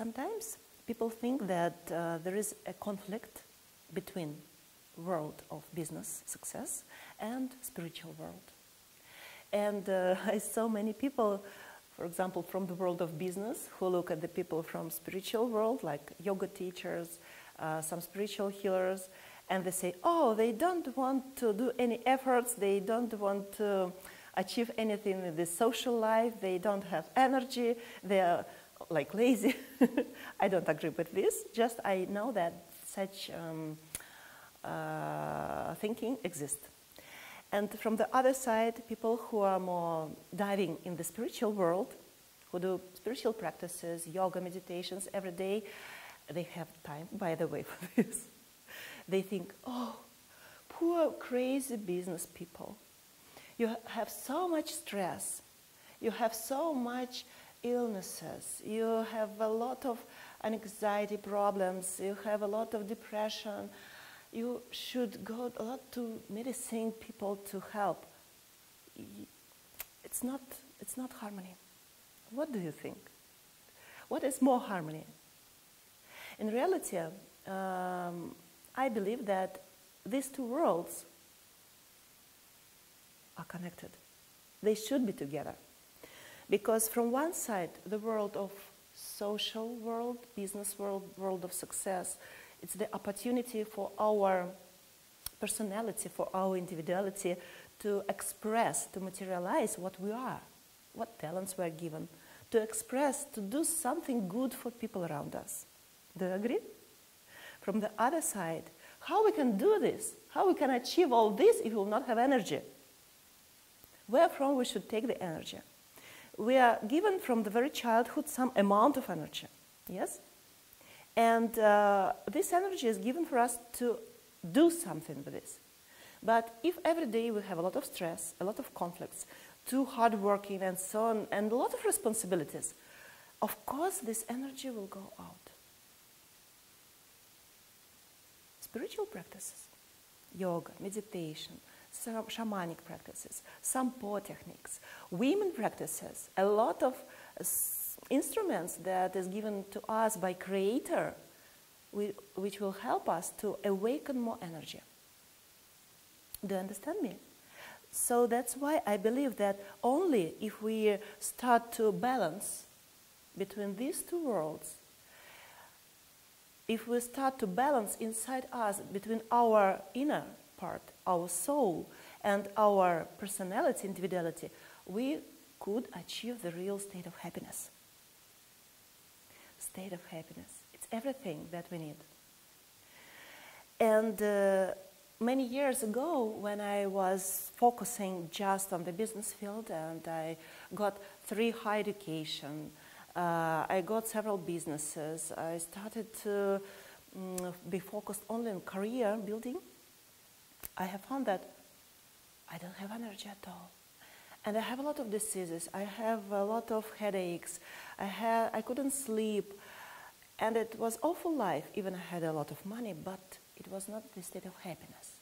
sometimes people think that uh, there is a conflict between world of business success and spiritual world. And uh, I saw many people, for example, from the world of business, who look at the people from spiritual world, like yoga teachers, uh, some spiritual healers, and they say, oh, they don't want to do any efforts, they don't want to achieve anything in the social life, they don't have energy, they are like lazy. I don't agree with this, just I know that such um, uh, thinking exists. And from the other side, people who are more diving in the spiritual world, who do spiritual practices, yoga, meditations every day, they have time, by the way, for this. They think, oh, poor crazy business people. You have so much stress. You have so much illnesses. You have a lot of anxiety problems. You have a lot of depression. You should go a lot to medicine people to help. It's not, it's not harmony. What do you think? What is more harmony? In reality, um, I believe that these two worlds are connected. They should be together. Because from one side, the world of social world, business world, world of success, it's the opportunity for our personality, for our individuality to express, to materialize what we are, what talents we are given, to express, to do something good for people around us. Do you agree? From the other side, how we can do this, how we can achieve all this if we will not have energy. Where from we should take the energy? We are given from the very childhood some amount of energy, yes? And uh, this energy is given for us to do something with this. But if every day we have a lot of stress, a lot of conflicts, too hard working and so on, and a lot of responsibilities, of course this energy will go out. spiritual practices, yoga, meditation, some shamanic practices, sampo techniques, women practices, a lot of instruments that is given to us by creator which will help us to awaken more energy. Do you understand me? So that's why I believe that only if we start to balance between these two worlds, if we start to balance inside us between our inner part, our soul, and our personality, individuality, we could achieve the real state of happiness. State of happiness. It's everything that we need. And uh, many years ago, when I was focusing just on the business field and I got three high education, uh, I got several businesses. I started to um, be focused only on career building. I have found that I don't have energy at all. And I have a lot of diseases. I have a lot of headaches. I, had, I couldn't sleep. And it was awful life. Even I had a lot of money, but it was not the state of happiness.